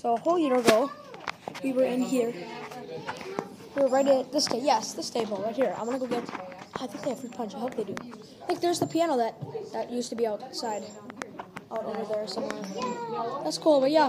So a whole year ago, we were in here. We were right at this table. Yes, this table right here. I'm gonna go get. I think they have fruit punch. I hope they do. Like there's the piano that that used to be outside, out over there somewhere. That's cool. But yeah.